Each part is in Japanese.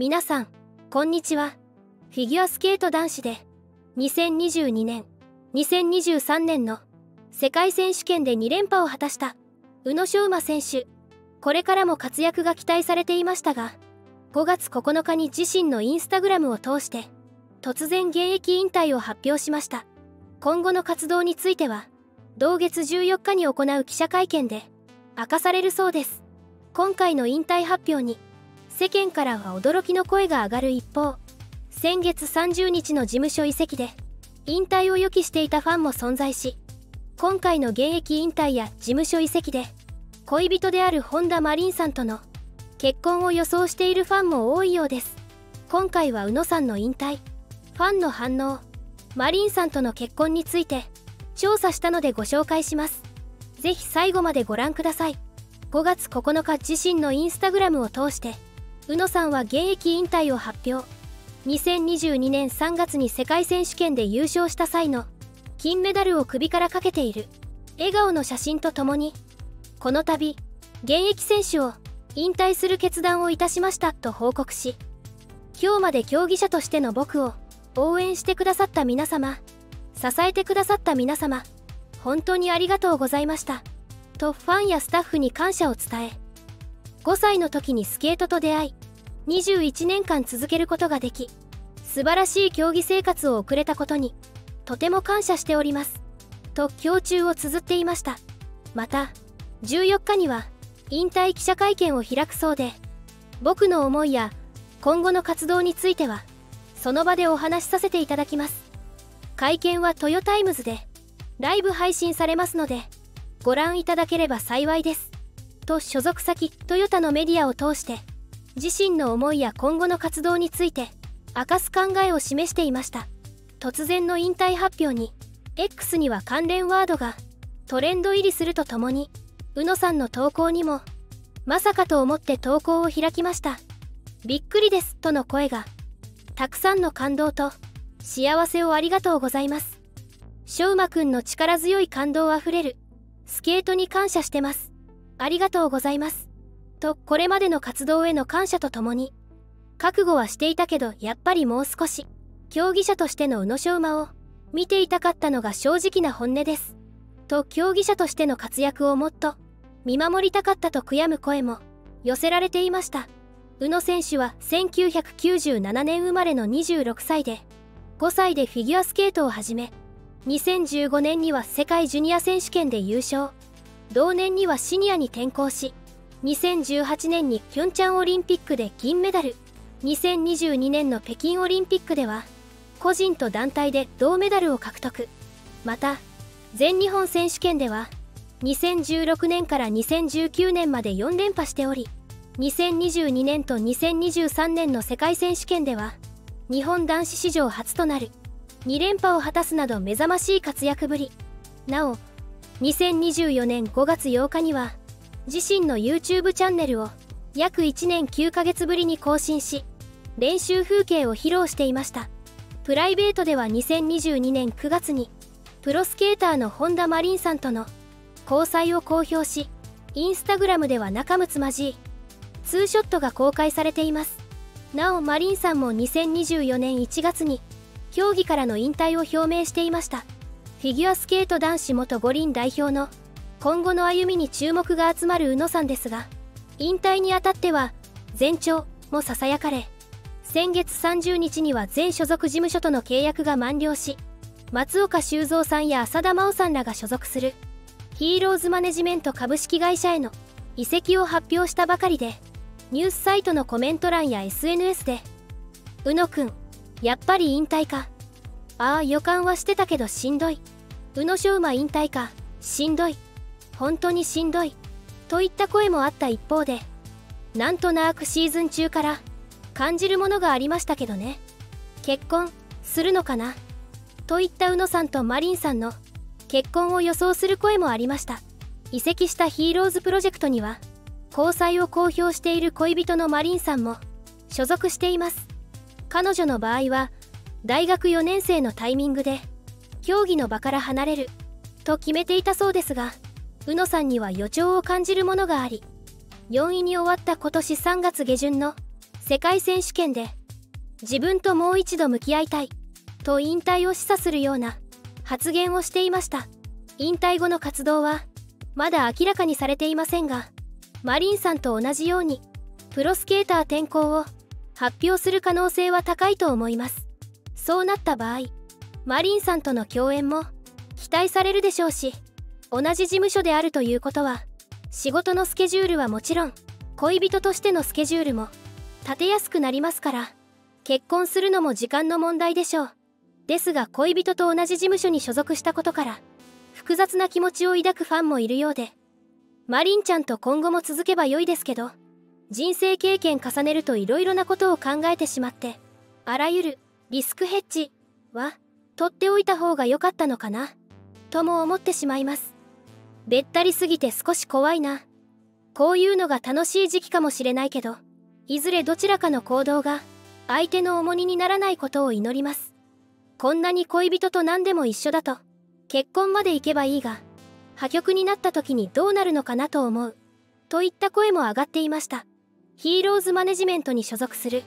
皆さんこんにちは。フィギュアスケート男子で2022年2023年の世界選手権で2連覇を果たした宇野昌磨選手。これからも活躍が期待されていましたが5月9日に自身のインスタグラムを通して突然現役引退を発表しました。今後の活動については同月14日に行う記者会見で明かされるそうです。今回の引退発表に世間からは驚きの声が上がる一方先月30日の事務所移籍で引退を予期していたファンも存在し今回の現役引退や事務所移籍で恋人である本田真凜さんとの結婚を予想しているファンも多いようです。今回は宇野さんの引退ファンの反応マリンさんとの結婚について調査したのでご紹介します。ぜひ最後までご覧ください。5月9日自身のインスタグラムを通して宇野さんは現役引退を発表。2022年3月に世界選手権で優勝した際の金メダルを首からかけている。笑顔の写真とともにこの度現役選手を引退する決断をいたしましたと報告し今日まで競技者としての僕を応援してくださった皆様支えてくださった皆様本当にありがとうございました。とファンやスタッフに感謝を伝え5歳の時にスケートと出会い21年間続けることができ素晴らしい競技生活を送れたことにとても感謝しております。と胸中を綴っていました。また14日には引退記者会見を開くそうで僕の思いや今後の活動についてはその場でお話しさせていただきます。会見はトヨタイムズでライブ配信されますのでご覧いただければ幸いです。と所属先トヨタのメディアを通して自身の思いや今後の活動について明かす考えを示していました。突然の引退発表に X には関連ワードがトレンド入りするとともに宇野さんの投稿にもまさかと思って投稿を開きました。びっくりですとの声がたくさんの感動と幸せをありがとうございます。翔馬くんの力強い感動あふれるスケートに感謝してます。ありがとうございます。と、これまでの活動への感謝とともに、覚悟はしていたけど、やっぱりもう少し、競技者としての宇野昌馬を見ていたかったのが正直な本音です。と、競技者としての活躍をもっと見守りたかったと悔やむ声も寄せられていました。宇野選手は1997年生まれの26歳で、5歳でフィギュアスケートを始め、2015年には世界ジュニア選手権で優勝。同年にはシニアに転向し2018年にピョンチャンオリンピックで銀メダル。2022年の北京オリンピックでは個人と団体で銅メダルを獲得。また全日本選手権では2016年から2019年まで4連覇しており2022年と2023年の世界選手権では日本男子史上初となる2連覇を果たすなど目覚ましい活躍ぶり。なお2024年5月8日には自身の YouTube チャンネルを約1年9ヶ月ぶりに更新し練習風景を披露していました。プライベートでは2022年9月にプロスケーターの本田真凜さんとの交際を公表しインスタグラムでは仲睦まじいツーショットが公開されています。なおマリンさんも2024年1月に競技からの引退を表明していました。フィギュアスケート男子元五輪代表の今後の歩みに注目が集まる宇野さんですが引退にあたっては前兆もささやかれ先月30日には全所属事務所との契約が満了し松岡修造さんや浅田真央さんらが所属するヒーローズマネジメント株式会社への移籍を発表したばかりでニュースサイトのコメント欄や SNS で「宇野くんやっぱり引退か。ああ予感はしてたけどしんどい。宇野昌磨引退か。しんどい。本当にしんどい。といった声もあった一方でなんとなくシーズン中から感じるものがありましたけどね。結婚するのかな。といった宇野さんとマリンさんの結婚を予想する声もありました。移籍したヒーローズプロジェクトには交際を公表している恋人のマリンさんも所属しています。彼女の場合は大学4年生のタイミングで競技の場から離れると決めていたそうですが宇野さんには予兆を感じるものがあり4位に終わった今年3月下旬の世界選手権で自分ともう一度向き合いたいと引退を示唆するような発言をしていました。引退後の活動はまだ明らかにされていませんがマリンさんと同じようにプロスケーター転向を発表する可能性は高いと思います。そうなった場合マリンさんとの共演も期待されるでしょうし同じ事務所であるということは仕事のスケジュールはもちろん恋人としてのスケジュールも立てやすくなりますから結婚するのも時間の問題でしょう。ですが恋人と同じ事務所に所属したことから複雑な気持ちを抱くファンもいるようでマリンちゃんと今後も続けば良いですけど人生経験重ねると色々なことを考えてしまってあらゆるリスクヘッジは取っておいた方が良かったのかな？とも思ってしまいます。べったりすぎて少し怖いな。こういうのが楽しい時期かもしれないけどいずれどちらかの行動が相手の重荷にならないことを祈ります。こんなに恋人と何でも一緒だと結婚まで行けばいいが破局になった時にどうなるのかなと思う。といった声も上がっていました。ヒーローズマネジメントに所属する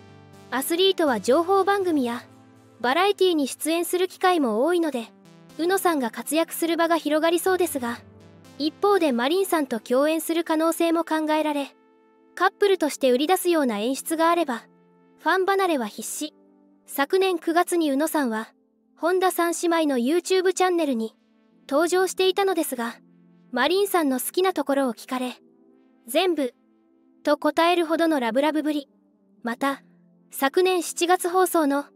アスリートは情報番組やバラエティに出演する機会も多いので宇野さんが活躍する場が広がりそうですが一方でマリンさんと共演する可能性も考えられカップルとして売り出すような演出があればファン離れは必至。昨年9月に宇野さんは本田三姉妹の YouTube チャンネルに登場していたのですがマリンさんの好きなところを聞かれ全部と答えるほどのラブラブぶり。また昨年7月放送の「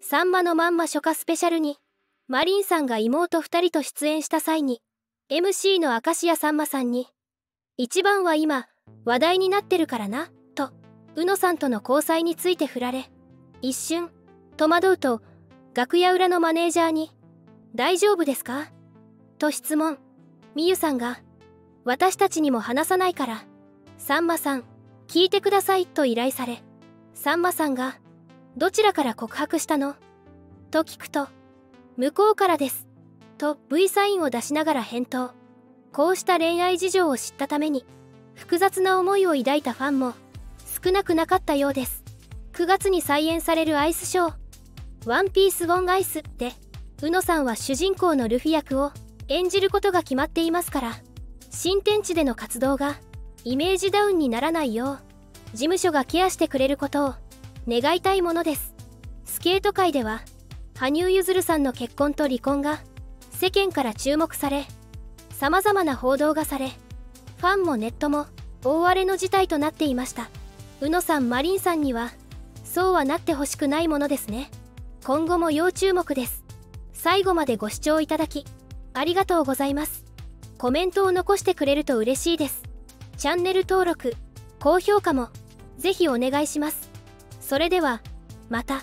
さんまのまんま初夏スペシャル」にマリンさんが妹2人と出演した際に MC の明石家さんまさんに「一番は今話題になってるからな」と宇野さんとの交際について振られ一瞬戸惑うと楽屋裏のマネージャーに「大丈夫ですか?」と質問みゆさんが「私たちにも話さないからさんまさん聞いてください」と依頼されさんまさんが「どちらから告白したの?」と聞くと「向こうからです」と V サインを出しながら返答。こうした恋愛事情を知ったために複雑な思いを抱いたファンも少なくなかったようです。9月に再演されるアイスショーワンピース・ゴン・アイスで宇野さんは主人公のルフィ役を演じることが決まっていますから新天地での活動がイメージダウンにならないよう事務所がケアしてくれることを願いたいものです。スケート界では羽生結弦さんの結婚と離婚が世間から注目され様々な報道がされファンもネットも大荒れの事態となっていました。宇野さんマリンさんにはそうはなってほしくないものですね。今後も要注目です。最後までご視聴いただきありがとうございます。コメントを残してくれると嬉しいです。チャンネル登録高評価もぜひお願いします。それではまた。